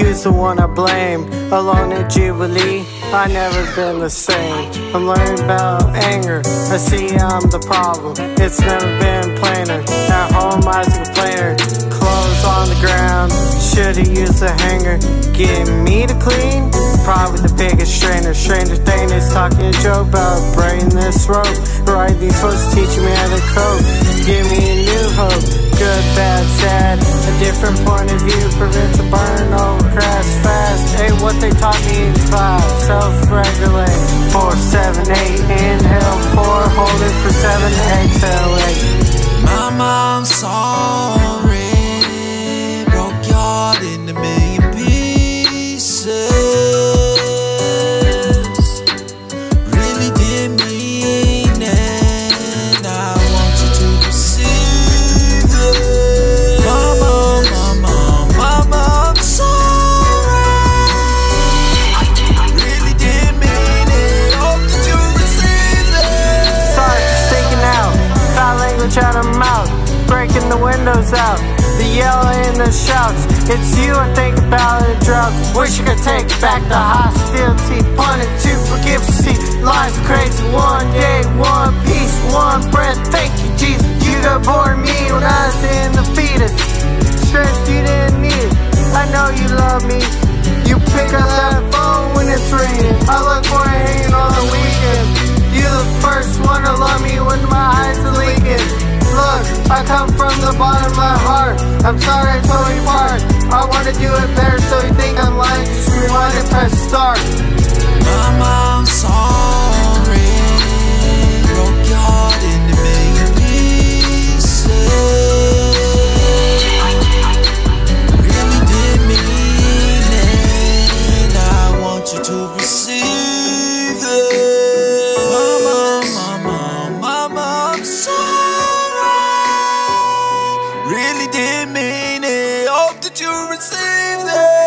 everyone I blame. Alone in Jubilee, I never been the same. I'm learning about anger, I see I'm the problem. It's never been plainer. At home, I was a complainer. Clothes on the ground, should've used a hanger. Get me to clean, probably the biggest strainer. Stranger thing is talking a joke about breaking this rope. Right, these folks teaching me how to cope. Give me a new hope. Bad, sad. A different point of view prevents a burn over crash fast. Hey, what they taught me in class. Self-regulate. Four, seven, eight. Inhale, four. Hold it for seven. Exhale, eight. Mama, I'm sorry. Foul language out. Breaking the windows out. The yelling and the shouts. It's you I think about the drought. Wish I could take back the hostility. Punted to forgive. See, life's crazy. One day, one piece, one breath. Thank you, Jesus. You got born me when I was in the fetus. Stressed you didn't need it. I know you love me. You pick up that phone when it's ringing. I look for it hanging on the weekend. You the first one to love me when my eyes are leaking. Look, I come from the bottom of my heart. I'm sorry I told you apart. I wanna do it better, so you think I'm lying. Just rewind and press start. That you receive it.